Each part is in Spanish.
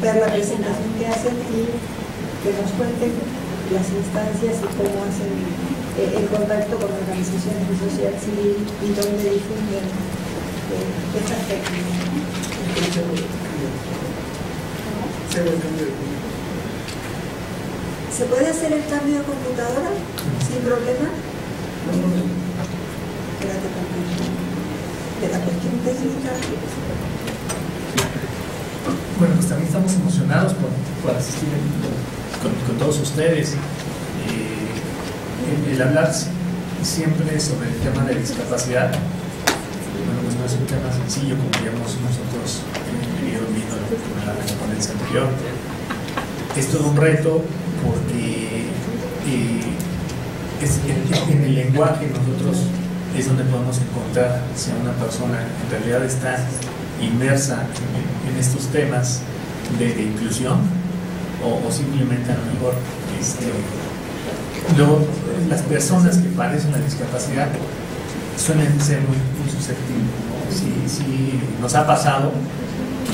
ver la presentación que hacen y que nos cuenten las instancias y cómo hacen eh, el contacto con organizaciones de sociedad civil y dónde difunden eh, estas técnicas. ¿Se puede hacer el cambio de computadora sin problema? De la cuestión técnica. Bueno, pues también estamos emocionados por, por asistir con, todos ustedes. Eh, el, hablar siempre sobre el tema de discapacidad, bueno, pues no es un tema sencillo como digamos nosotros venido viendo en la ponencia anterior. Es todo un reto porque eh, en, en, el lenguaje nosotros es donde podemos encontrar si una persona en realidad está inmersa en, estos temas de, inclusión o, simplemente a lo mejor este, las personas que padecen la discapacidad suelen ser muy, muy susceptibles. Si, si nos ha pasado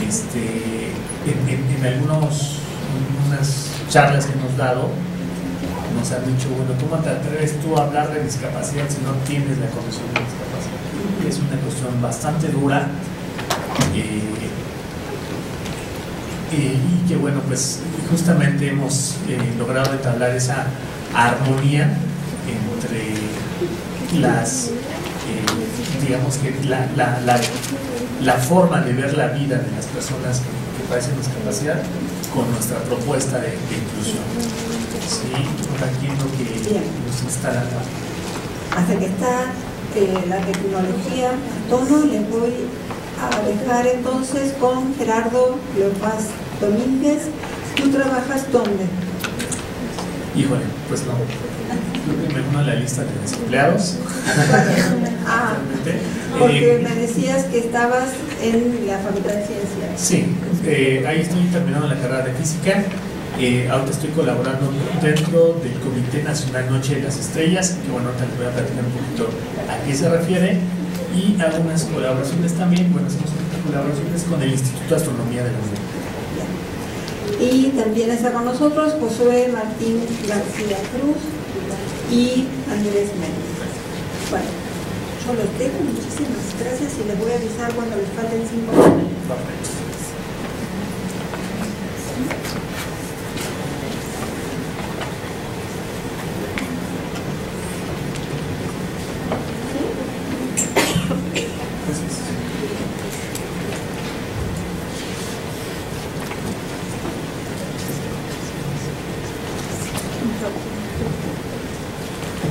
este, en, en, algunos unas charlas que hemos dado nos han dicho, bueno, ¿cómo te atreves tú a hablar de discapacidad si no tienes la condición de discapacidad? Es una cuestión bastante dura y que bueno, pues justamente hemos eh, logrado entablar esa armonía entre las, digamos que la, la, la, la, forma de ver la vida de las personas que, que padecen discapacidad con nuestra propuesta de, de inclusión. Sí, aquí lo que Bien. nos instala. Hasta que está eh, la tecnología a tono, les voy a dejar entonces con Gerardo Leopaz Domínguez. ¿Tú trabajas dónde? Híjole, pues no. Me uno a la lista de desempleados. Ah, porque Eh, me decías que estabas en la Facultad de Ciencias. Sí, eh, ahí estoy terminando la carrera de física. Eh, ahorita estoy colaborando dentro del Comité Nacional Noche de las Estrellas, que bueno, ahorita les voy a platicar un poquito a qué se refiere. Y algunas colaboraciones también, bueno, hacemos colaboraciones con el Instituto de Astronomía de la UNED. Y también está con nosotros Josué Martín García Cruz y Andrés Méndez. Bueno, yo los dejo, muchísimas gracias y les voy a avisar cuando les falten cinco minutos.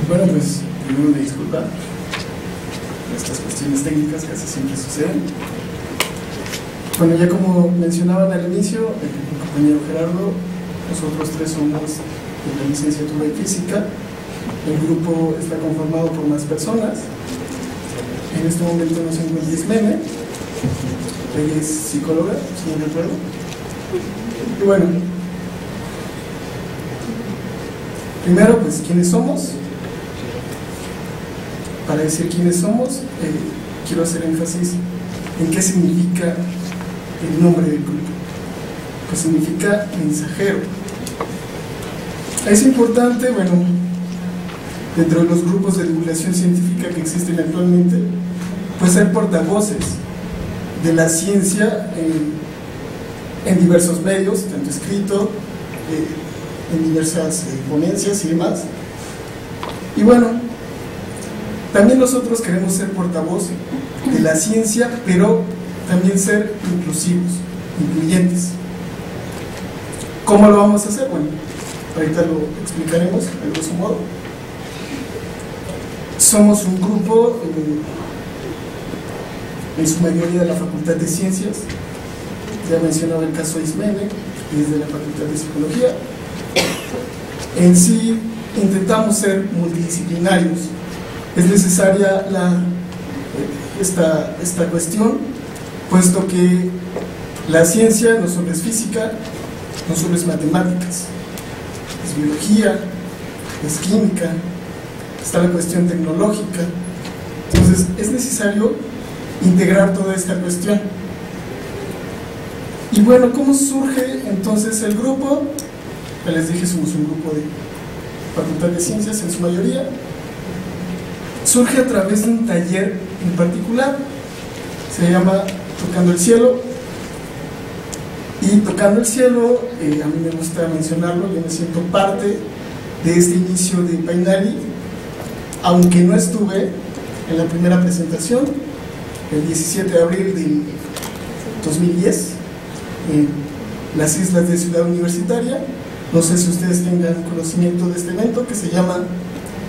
Bueno, pues primero una disculpa. Estas cuestiones técnicas casi siempre suceden. Bueno, ya como mencionaban al inicio, el compañero Gerardo, nosotros tres somos de la licenciatura de física. El grupo está conformado por más personas. En este momento nos encuentra Ismene. Ella es psicóloga, si no recuerdo. Y bueno, primero, pues, ¿quiénes somos? Para decir quiénes somos, eh, quiero hacer énfasis en qué significa el nombre del grupo. Pues significa mensajero. Es importante, bueno, dentro de los grupos de divulgación científica que existen actualmente, pues ser portavoces de la ciencia en, diversos medios, tanto escrito, eh, en diversas eh, ponencias y demás. Y bueno, también nosotros queremos ser portavoz de la ciencia, pero también ser inclusivos, incluyentes. ¿Cómo lo vamos a hacer? Bueno, ahorita lo explicaremos a grosso modo. Somos un grupo, eh, en su mayoría de la Facultad de Ciencias, ya he mencionado el caso de Ismene, que es de la Facultad de Psicología. En sí, intentamos ser multidisciplinarios. Es necesaria la, esta, esta cuestión, puesto que la ciencia no solo es física, no solo es matemáticas, es biología, es química, está la cuestión tecnológica. Entonces, es necesario integrar toda esta cuestión. Y bueno, ¿cómo surge entonces el grupo? Ya les dije, somos un grupo de Facultad de Ciencias en su mayoría. Surge a través de un taller en particular, se llama Tocando el Cielo. Y Tocando el Cielo, eh, a mí me gusta mencionarlo, yo me siento parte de este inicio de Painari, aunque no estuve en la primera presentación, el 17 de abril del 2010, en las islas de Ciudad Universitaria. No sé si ustedes tengan conocimiento de este evento que se llama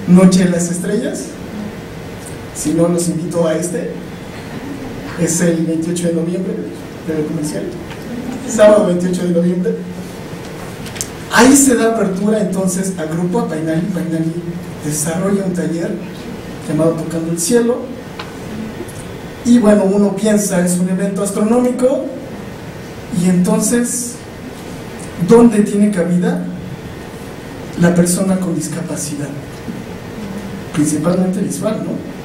Noche de las Estrellas. Si no, los invito a este. Es el 28 de noviembre, del comercial. Sábado 28 de noviembre. Ahí se da apertura entonces al grupo a Painali. Painali desarrolla un taller llamado Tocando el Cielo. Y bueno, uno piensa, es un evento astronómico, y entonces, ¿dónde tiene cabida la persona con discapacidad? Principalmente visual, ¿no?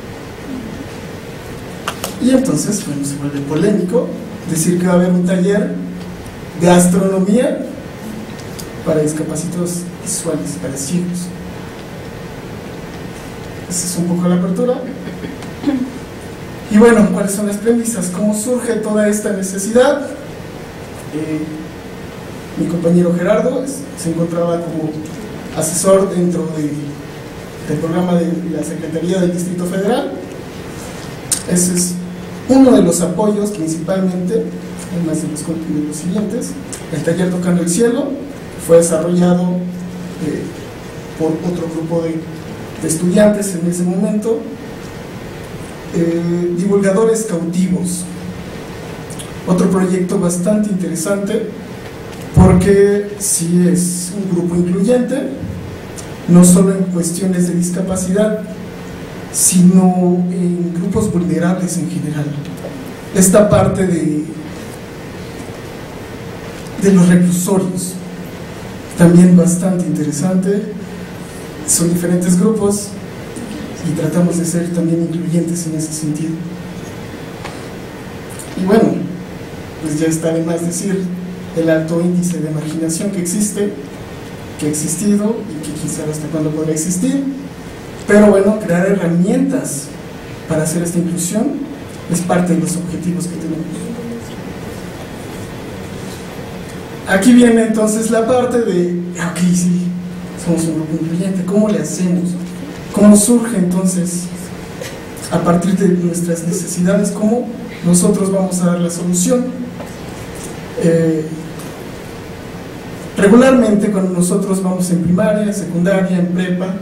Y entonces, bueno, se vuelve polémico decir que va a haber un taller de astronomía para discapacitados visuales, para ciegos. Esa es un poco la apertura. Y bueno, ¿cuáles son las premisas? ¿Cómo surge toda esta necesidad? Eh, mi compañero Gerardo se encontraba como asesor dentro del programa de la Secretaría del Distrito Federal. Ese es uno de los apoyos principalmente, además de los, los siguientes. El taller Tocando el Cielo fue desarrollado eh, por otro grupo de, de, estudiantes en ese momento. Eh, divulgadores cautivos, otro proyecto bastante interesante porque sí es un grupo incluyente, no solo en cuestiones de discapacidad, sino en grupos vulnerables en general. Esta parte de, de los reclusorios, también bastante interesante, son diferentes grupos y tratamos de ser también incluyentes en ese sentido. Y bueno, pues ya está de más decir el alto índice de marginación que existe, que ha existido y que quizá hasta cuándo podrá existir. Pero bueno, crear herramientas para hacer esta inclusión es parte de los objetivos que tenemos. Aquí viene entonces la parte de, ok, sí, somos un grupo incluyente, ¿cómo le hacemos? ¿Cómo surge entonces a partir de nuestras necesidades? ¿Cómo nosotros vamos a dar la solución? Eh, regularmente cuando nosotros vamos en primaria, secundaria, en prepa,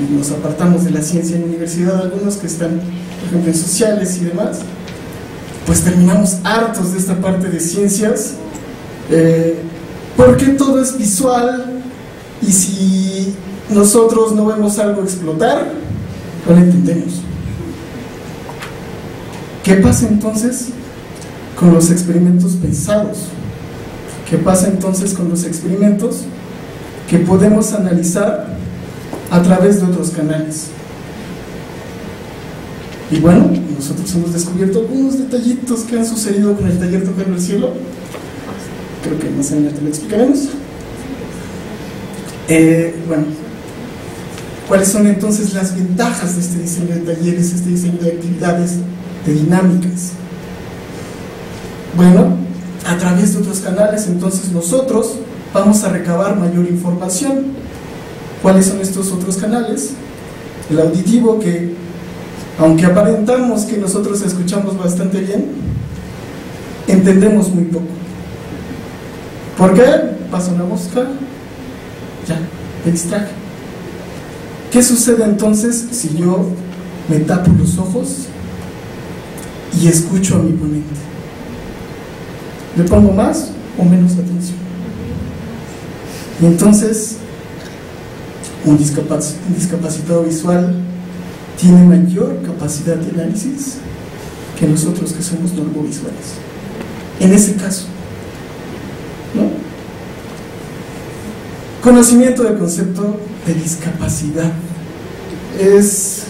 y nos apartamos de la ciencia en la universidad, algunos que están, por ejemplo, en sociales y demás, pues terminamos hartos de esta parte de ciencias, eh, porque todo es visual y si nosotros no vemos algo explotar, no lo entendemos. ¿Qué pasa entonces con los experimentos pensados? ¿Qué pasa entonces con los experimentos que podemos analizar a través de otros canales? Y bueno, nosotros hemos descubierto algunos detallitos que han sucedido con el taller Tocando el Cielo. Creo que más adelante lo explicaremos. Eh, bueno, ¿cuáles son entonces las ventajas de este diseño de talleres, este diseño de actividades, de dinámicas? Bueno, a través de otros canales, entonces nosotros vamos a recabar mayor información. ¿Cuáles son estos otros canales? El auditivo que, aunque aparentamos que nosotros escuchamos bastante bien, entendemos muy poco. ¿Por qué? Pasa una mosca, ya, me distraje. ¿Qué sucede entonces si yo me tapo los ojos y escucho a mi ponente? ¿Le pongo más o menos atención? Y entonces, un, discapacitado visual tiene mayor capacidad de análisis que nosotros que somos normovisuales. En ese caso, ¿no? Conocimiento del concepto de discapacidad es,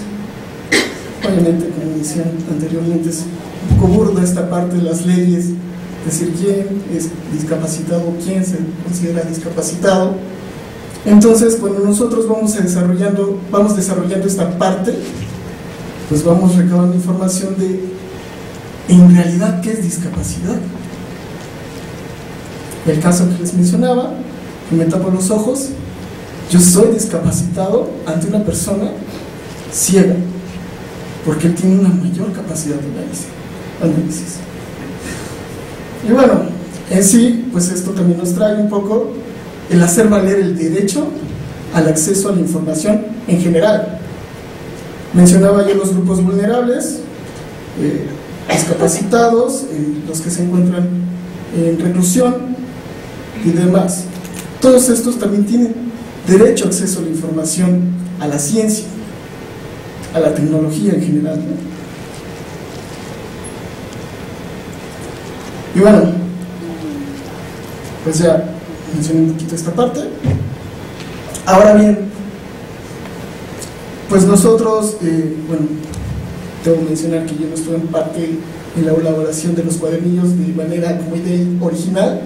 obviamente, como decían anteriormente, es un poco burda esta parte de las leyes decir quién es discapacitado, quién se considera discapacitado. Entonces, cuando nosotros vamos desarrollando, vamos desarrollando esta parte, pues vamos recabando información de en realidad qué es discapacidad. El caso que les mencionaba, que me tapo los ojos, yo soy discapacitado ante una persona ciega, porque él tiene una mayor capacidad de análisis. Y bueno, en sí, pues esto también nos trae un poco el hacer valer el derecho al acceso a la información en general. Mencionaba yo los grupos vulnerables, eh, discapacitados, eh, los que se encuentran en reclusión y demás. Todos estos también tienen derecho a acceso a la información, a la ciencia, a la tecnología en general. Y bueno, pues ya mencioné un poquito esta parte. Ahora bien, pues nosotros, eh, bueno, que mencionar que yo no estuve en parte en la elaboración de los cuadernillos de manera como idea original.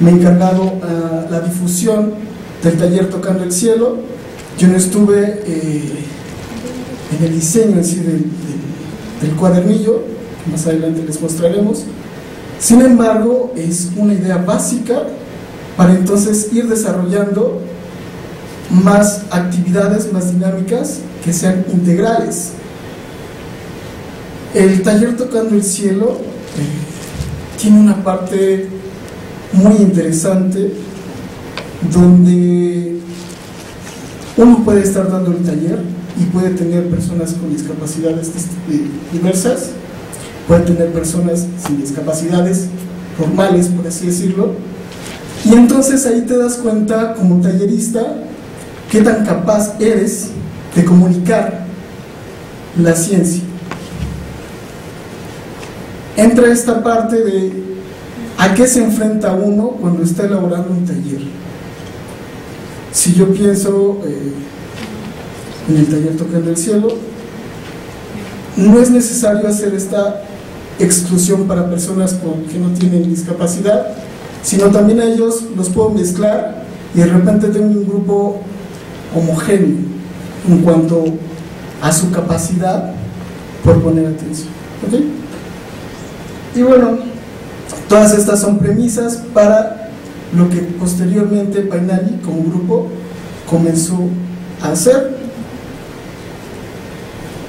Me he encargado a la difusión del taller Tocando el Cielo. Yo no estuve eh, en el diseño en sí del, del cuadernillo, que más adelante les mostraremos. Sin embargo, es una idea básica para entonces ir desarrollando más actividades, más dinámicas que sean integrales. El taller Tocando el Cielo eh, tiene una parte muy interesante donde uno puede estar dando el taller y puede tener personas con discapacidades diversas, puede tener personas sin discapacidades normales, por así decirlo, y entonces ahí te das cuenta como tallerista qué tan capaz eres de comunicar la ciencia. Entra esta parte de a qué se enfrenta uno cuando está elaborando un taller. Si yo pienso eh, en el taller Tocando el Cielo, no es necesario hacer esta exclusión para personas con, que no tienen discapacidad, sino también a ellos los puedo mezclar y de repente tengo un grupo homogéneo en cuanto a su capacidad por poner atención. Y bueno, todas estas son premisas para lo que posteriormente Painali como grupo comenzó a hacer,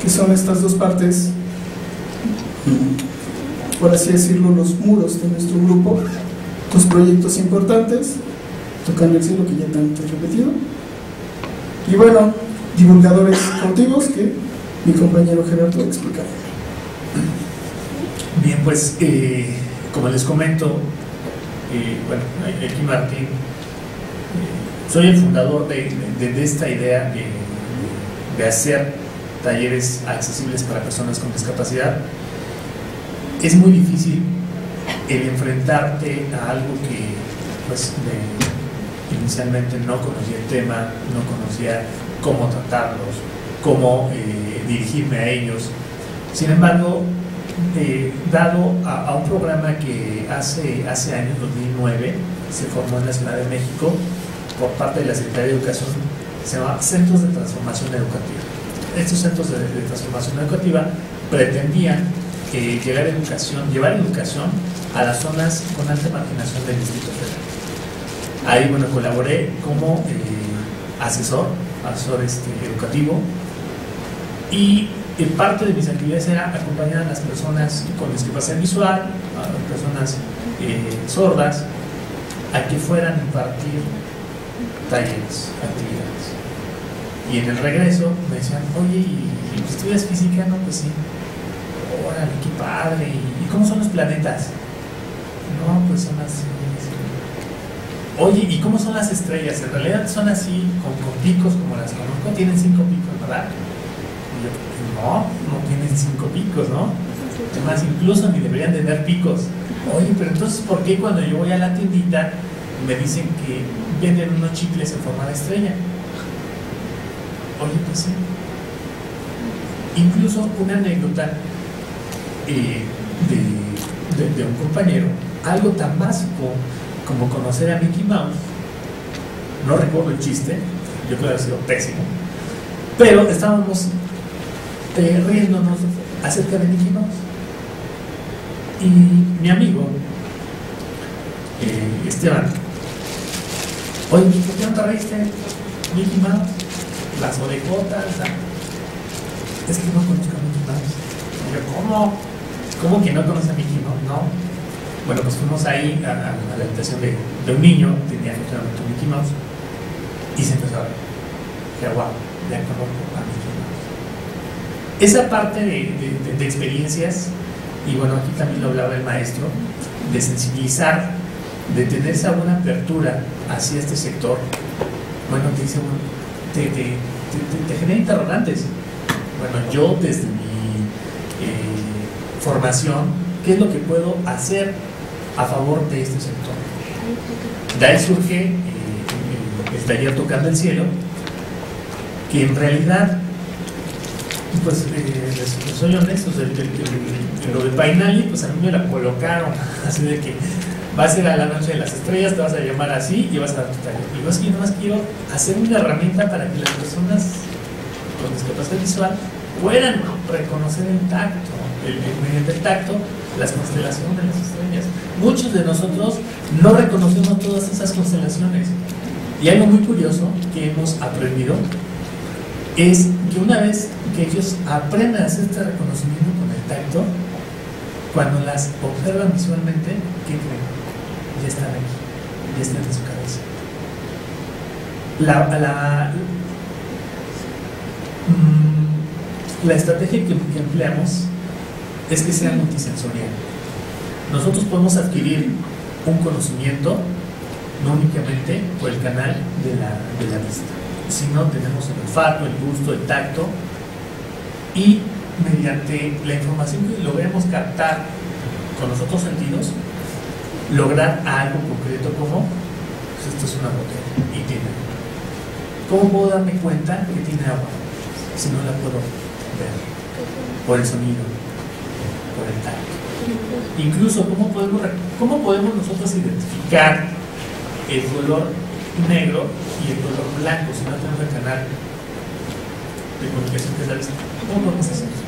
que son estas dos partes, por así decirlo, los muros de nuestro grupo, dos proyectos importantes, tocando el cielo que ya tanto he repetido, y bueno, divulgadores cautivos que mi compañero Gerardo explicará. Bien, pues eh, como les comento, eh, bueno, aquí Martín, eh, soy el fundador de, de, esta idea de, de, hacer talleres accesibles para personas con discapacidad. Es muy difícil el enfrentarte a algo que pues inicialmente no conocía el tema, no conocía cómo tratarlos, cómo eh, dirigirme a ellos. Sin embargo, eh, dado a, un programa que hace, hace años, 2009, se formó en la Ciudad de México por parte de la Secretaría de Educación, se llama Centros de Transformación Educativa. Estos centros de, transformación educativa pretendían eh, llevar educación, llevar educación a las zonas con alta marginación del Distrito Federal. Ahí, bueno, colaboré como eh, asesor, asesor este, educativo, y parte de mis actividades era acompañar a las personas con discapacidad visual, a las personas eh, sordas, a que fueran a impartir talleres, actividades. Y en el regreso me decían, oye, ¿y, estudias física? No, pues sí. Órale, padre. ¿Y, cómo son los planetas? No, pues son así. Oye, ¿y cómo son las estrellas? En realidad son así, con, con picos como las conozco, tienen cinco picos, ¿verdad? no, no tienen cinco picos, ¿no? Además, incluso ni deberían tener picos. Oye, pero entonces, ¿por qué cuando yo voy a la tiendita me dicen que venden unos chicles en forma de estrella? Oye, pues sí. Incluso una anécdota de, un compañero algo tan básico como conocer a Mickey Mouse. No recuerdo el chiste, yo creo que ha sido pésimo, pero estábamos riéndonos acerca de Mickey Mouse. Y mi amigo, eh, Esteban, oye, ¿por qué no te reíste? Mickey Mouse, las orejotas, es que no conozco a Mickey Mouse. Yo, ¿cómo? ¿Cómo que no conoce a Mickey Mouse? No. Bueno, pues fuimos ahí a, a- la habitación de, de un niño, tenía efectivamente un Mickey Mouse, y se empezó a ver. Dije, wow, ya conozco a Mickey Mouse. Esa parte de, de- de- experiencias, y bueno, aquí también lo hablaba el maestro, de sensibilizar, de tener esa buena apertura hacia este sector, bueno, te dice, bueno, te, te- te- te- genera interrogantes. Bueno, yo desde formación, ¿qué es lo que puedo hacer a favor de este sector? De ahí surge eh, el, taller Tocando el Cielo, que en realidad, pues eh, les, soy honesto, lo de Painali, pues a mí me la colocaron, así de que vas a ir a la noche de las estrellas, te vas a llamar así y vas a dar tu taller. Y yo es que yo nomás quiero hacer una herramienta para que las personas con discapacidad visual puedan reconocer el tacto, mediante el tacto, las constelaciones, las estrellas. Muchos de nosotros no reconocemos todas esas constelaciones. Y algo muy curioso que hemos aprendido es que una vez que ellos aprendan a hacer este reconocimiento con el tacto, cuando las observan visualmente, ¿qué creen? Ya están aquí, ya están en su cabeza. La, la, mm, la estrategia que empleamos es que sea multisensorial. Nosotros podemos adquirir un conocimiento no únicamente por el canal de la, de la vista, sino tenemos el olfato, el gusto, el tacto y mediante la información que logremos captar con los otros sentidos, lograr algo concreto como pues esto es una botella y tiene agua. ¿Cómo puedo darme cuenta que tiene agua si no la puedo ver? Por el sonido, por el tacto. Incluso, ¿cómo podemos, cómo podemos nosotros identificar el color negro y el color blanco si no tenemos el canal de comunicación que es? ¿Cómo podemos hacer eso?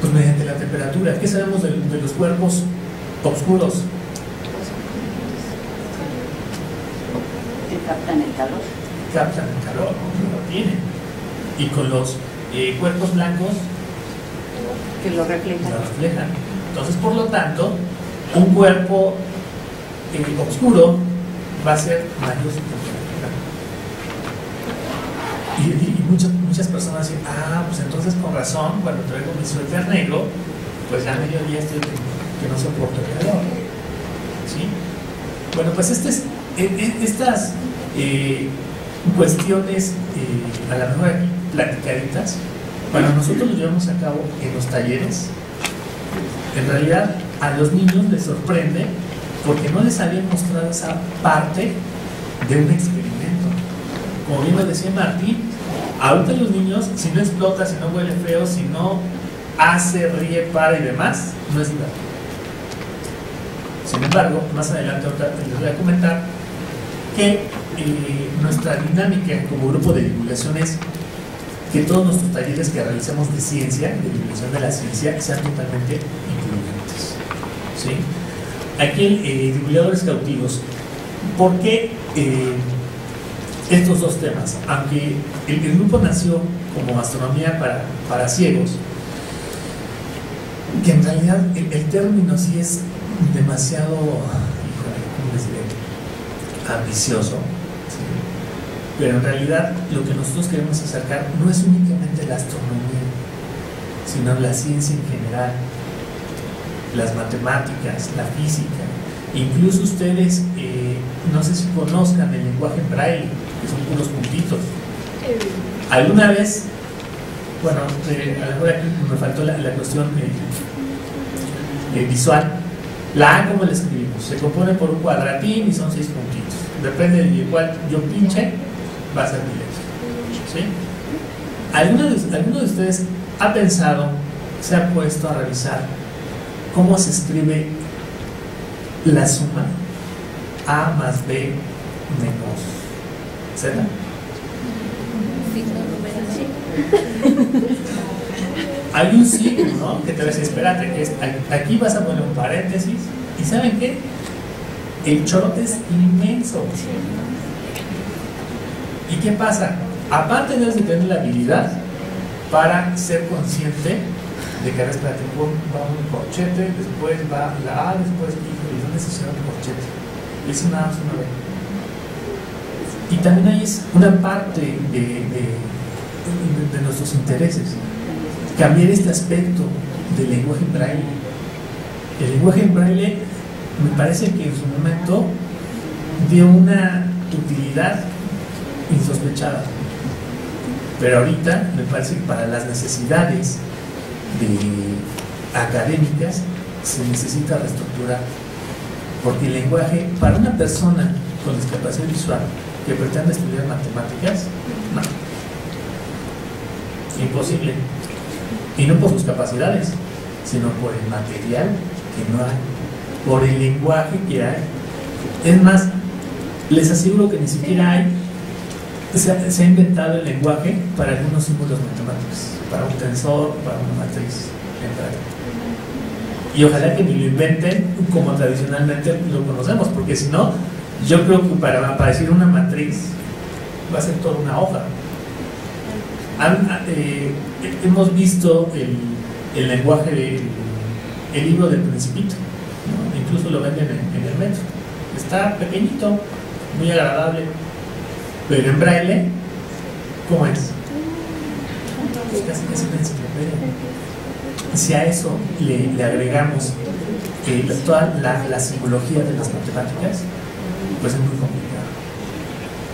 Pues mediante la temperatura. ¿Qué sabemos de, de los cuerpos oscuros? captan el calor. Captan el calor, no lo tienen. Y con los eh, cuerpos blancos que lo reflejan. Entonces, por lo tanto, un cuerpo eh, oscuro va a ser mayor. Y, y- muchas, muchas personas dicen, ah, pues entonces con razón, cuando traigo mi suéter negro, pues ya mediodía estoy que, no soporto el calor. ¿Sí? Bueno, pues este es- e- e- estas eh, cuestiones, eh, a lo mejor platicaditas, bueno, nosotros lo llevamos a cabo en los talleres. En realidad, a los niños les sorprende porque no les habían mostrado esa parte de un experimento. Como bien lo decía Martín, ahorita los niños, si no explota, si no huele feo, si no hace, ríe, para y demás, no es divertido. Sin embargo, más adelante les voy a comentar que eh, nuestra dinámica como grupo de divulgación es que todos nuestros talleres que realizamos de ciencia, de divulgación de la ciencia, sean totalmente incluyentes. ¿sí? Aquí eh, divulgadores cautivos, ¿por qué eh, estos dos temas? Aunque el, grupo nació como astronomía para, para ciegos, que en realidad el, término sí es demasiado, ambicioso. Pero en realidad lo que nosotros queremos acercar no es únicamente la astronomía, sino la ciencia en general, las matemáticas, la física, incluso ustedes, eh, no sé si conozcan el lenguaje braille, que son unos puntitos. ¿Alguna vez, bueno, eh, a lo mejor aquí me faltó la, la cuestión eh, eh, visual, la A, ¿cómo la escribimos? Se compone por un cuadratín y son seis puntitos. Depende de cuál yo pinche, va a ser letra. ¿Sí? ¿Alguno de, alguno de ustedes ha pensado, se ha puesto a revisar cómo se escribe la suma A más B menos Z. Hay un signo, ¿no? Que te decir, espérate, es- aquí vas a poner un paréntesis y ¿saben qué? El chorote es inmenso. ¿Y qué pasa? Aparte debes de tener la habilidad para ser consciente de que, a pon- va un corchete, después va la A, después, híjole, ¿dónde se cierra el corchete? Es una A, es una B. Y también ahí es una parte de, de- de nuestros intereses. Cambiar este aspecto del lenguaje en braille. El lenguaje en braille me parece que en su momento dio una utilidad insospechada. Pero ahorita me parece que para las necesidades de académicas se necesita reestructurar. Porque el lenguaje, para una persona con discapacidad visual que pretende estudiar matemáticas, no. Imposible. Y no por sus capacidades, sino por el material que no hay, por el lenguaje que hay. Es más, les aseguro que ni siquiera hay, se ha, inventado el lenguaje para algunos símbolos matemáticos, para un tensor, para una matriz. Y ojalá que ni lo inventen como tradicionalmente lo conocemos, porque si no, yo creo que para, para decir una matriz va a ser toda una hoja. Han- eh, hemos visto el, lenguaje, del- el libro del Principito, incluso lo venden en, en el metro. Está pequeñito, muy agradable, pero en braille, ¿cómo es? Es casi, casi una enciclopedia. Si a eso le, le agregamos eh, toda la, la simbología de las matemáticas, pues es muy complicado.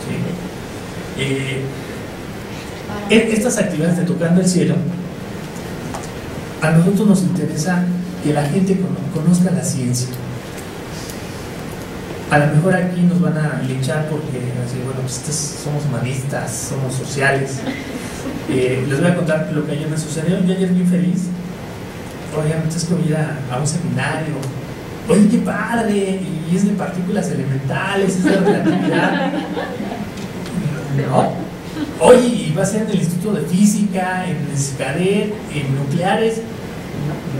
¿sí? Eh, e- estas actividades de tocando el cielo, a nosotros nos interesa que la gente cono- conozca la ciencia. A lo mejor aquí nos van a linchar porque así, bueno, pues estos somos humanistas, somos sociales. Eh, les voy a contar lo que ayer me sucedió. Yo ayer bien feliz. Oigan, entonces que voy a, a un seminario. Oye, qué padre. Y es de partículas elementales, es de relatividad. No. Oye, y va a ser en el Instituto de Física, en el CICADET, en nucleares.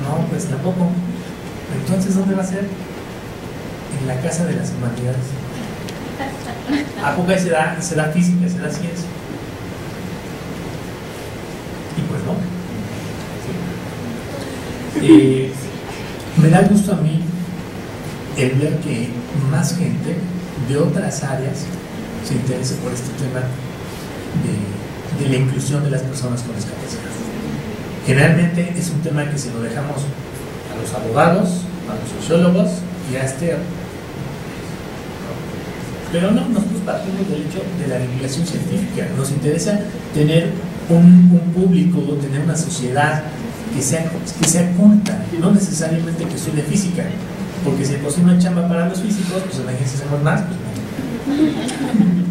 No, pues tampoco. Entonces, ¿dónde va a ser? En la Casa de las Humanidades. ¿A poco ahí se da, se da física, se da ciencia? Y pues no. Sí. Eh, me da gusto a mí el ver que más gente de otras áreas se interese por este tema de, de la inclusión de las personas con discapacidad. Generalmente es un tema que se lo dejamos a los abogados, a los sociólogos y a este. Pero no, nosotros partimos del hecho de la regulación científica. Nos interesa tener un, público, tener una sociedad que sea, que sea culta, no necesariamente que estudie física, porque si sí no hay chamba para los físicos, pues en la agencia hacemos más. Pues.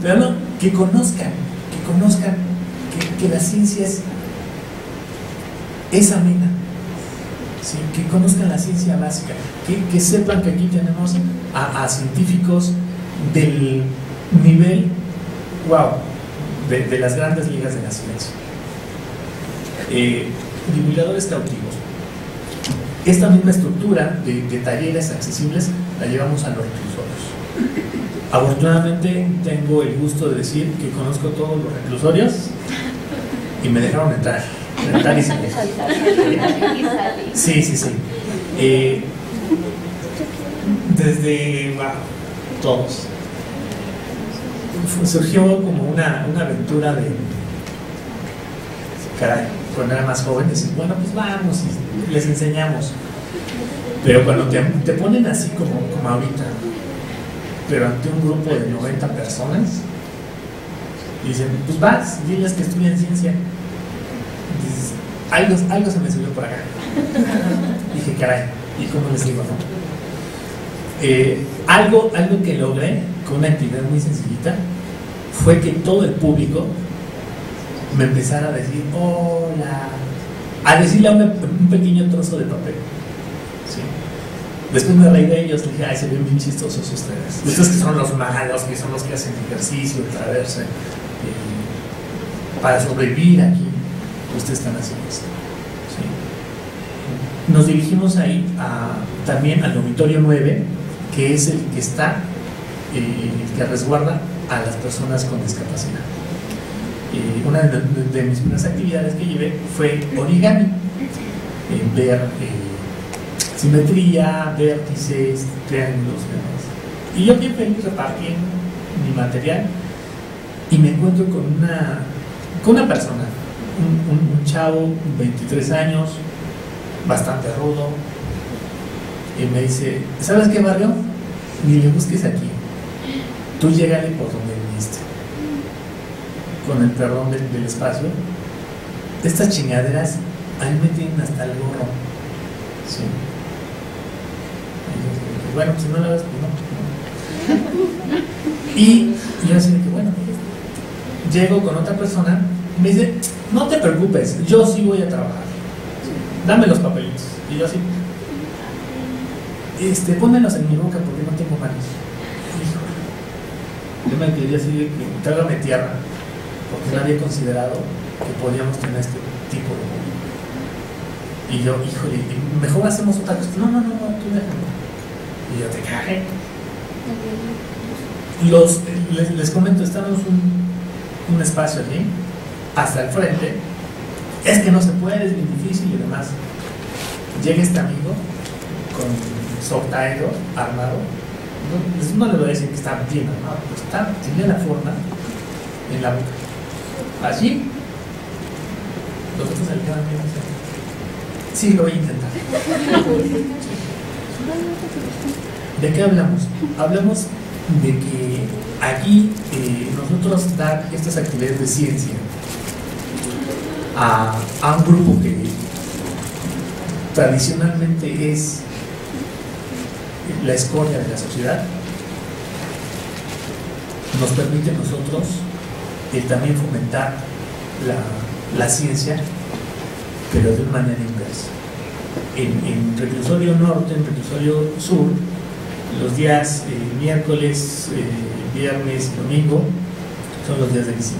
Pero no, que conozcan, que conozcan que, la ciencia es, es amena, que conozcan la ciencia básica, que, que sepan que aquí tenemos a, a científicos del nivel, wow, de, de, las grandes ligas de la ciencia. Eh, divulgadores cautivos. Esta misma estructura de, de, talleres accesibles la llevamos a los reclusorios. Afortunadamente tengo el gusto de decir que conozco todos los reclusorios y me dejaron entrar. entrar y salir. Sí, sí, sí. Eh, desde wow, todos. Surgió como una, una aventura de caray, cuando era más joven, decir, bueno, pues vamos y les enseñamos. Pero cuando te, te ponen así como, como ahorita, pero ante un grupo de 90 personas, dicen, pues vas, diles que estudian ciencia. Dices, algo, algo se me subió por acá. Dije, caray, ¿y cómo les digo, no? Eh, algo, algo que logré con una actividad muy sencillita fue que todo el público me empezara a decir hola, a decirle a un, pequeño trozo de papel. Después me reí de ellos, dije, ay, se ven bien chistosos ustedes. Ustedes que son los malos, que son los que hacen ejercicio, para verse, eh, para sobrevivir aquí, ustedes están haciendo esto. Nos dirigimos ahí también al dormitorio 9, que es el que está, eh, que resguarda a las personas con discapacidad. Eh, una de, mis primeras actividades que llevé fue origami, eh, ver simetría, vértices, triángulos demás. Y yo bien feliz repartiendo mi material y me encuentro con una, con una persona, un chavo, 23 años, bastante rudo, y me dice, ¿sabes qué barrio? Ni le busques aquí, tú llégale por donde viniste, con el perdón del, espacio. Estas chingaderas a mí me tienen hasta el gorro. Sí. Dije, Bueno, si no la ves, pues no. no. Y yo así de que, bueno, llego con otra persona me dice, no te preocupes, yo sí voy a trabajar. Dame los papelitos. Y yo así, este, pónmelos en mi boca porque no tengo manos. Híjole. Yo me quedé así de que trágame tierra, porque no había considerado que podíamos tener este tipo de movimiento. Y yo, híjole, mejor hacemos otra cosa. No, no, no, no, tú déjame. Y yo te cagué. Los, les, les comento, estamos un, un espacio allí, hasta el frente. Es que no se puede, es bien difícil y demás. Llega este amigo con sortaero armado. No, pues no le voy a decir que está bien armado, pero está, tiene la forma en la boca. Así, los otros quedan bien. Sí, lo voy a intentar. ¿De qué hablamos? Hablamos de que aquí eh, nosotros dar estas actividades de ciencia a un grupo que tradicionalmente es la escoria de la sociedad, nos permite a nosotros el también fomentar la, la ciencia, pero de una manera inversa. En, en reclusorio norte, en reclusorio sur, los días eh, miércoles, eh, viernes y domingo son los días de visita.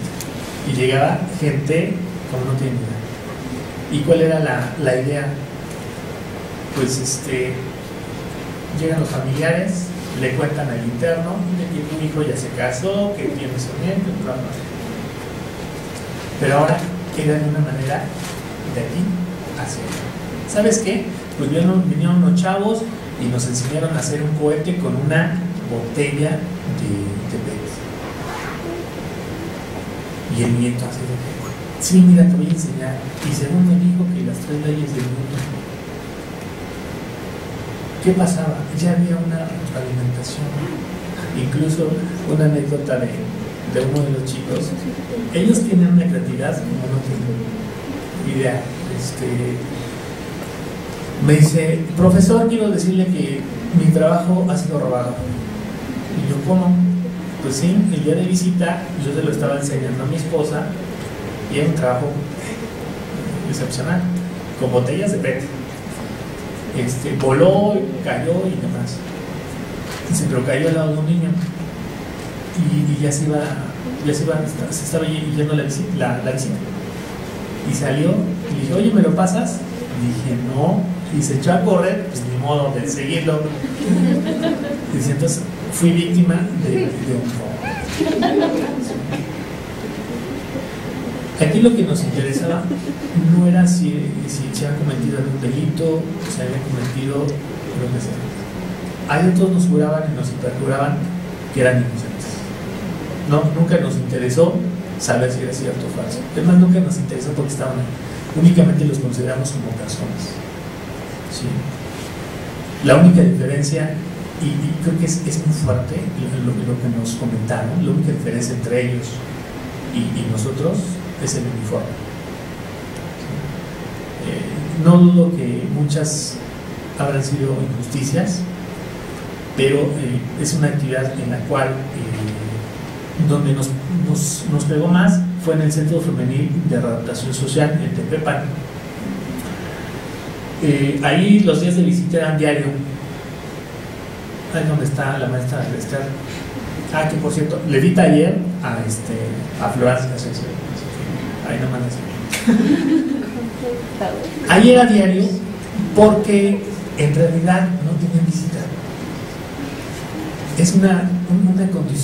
Y llegaba gente como no tiene idea. ¿Y cuál era la, la idea? Pues este, llegan los familiares, le cuentan al interno que tu hijo ya se casó, que tiene bla, bla. Pero ahora era de una manera de aquí hacia allá. ¿Sabes qué? Pues vinieron, vinieron unos chavos y nos enseñaron a hacer un cohete con una botella de, de. Y el nieto así de sí, mira, te voy a enseñar. Y según me dijo que las tres leyes del mundo. ¿Qué pasaba? Ya había una retroalimentación. Incluso una anécdota de, de uno de los chicos. Ellos tienen una creatividad como no tienen idea. Este, me dice, profesor, quiero decirle que mi trabajo ha sido robado. Y yo, ¿cómo? Pues sí, el día de visita yo se lo estaba enseñando a mi esposa y era un trabajo excepcional, con botellas de PET. Este, voló, cayó y demás. Dice, pero cayó al lado de un niño. Y, y ya se iba, ya se iba, se estaba yendo la visita, la, la. Y salió, y dije, oye, ¿me lo pasas? Dije, no. Y se echó a correr, pues ni modo de seguirlo. Dice, entonces fui víctima de, de un robo. Aquí lo que nos interesaba no era si, se había cometido algún delito, si había cometido lo que sea. Ahí otros nos juraban y nos hiperjuraban que eran inocentes. No, nunca nos interesó saber si era cierto o falso. Además, nunca nos interesó porque estaban ahí. Únicamente los consideramos como personas. ¿sí? La única diferencia, y, creo que es, muy fuerte lo, que nos comentaron, la única diferencia entre ellos y nosotros es el uniforme. Eh, no dudo que muchas habrán sido injusticias, pero eh, es una actividad en la cual eh, donde nos, nos, pegó más fue en el Centro Femenil de Adaptación Social, en Tepepan. Ahí los días de visita eran diario, Ahí donde está la maestra Esther. Ah, que por cierto, le di taller a, este, a sí. Ahí no mandes. Ahí era diario porque en realidad no tenían visita. Es una, una condición.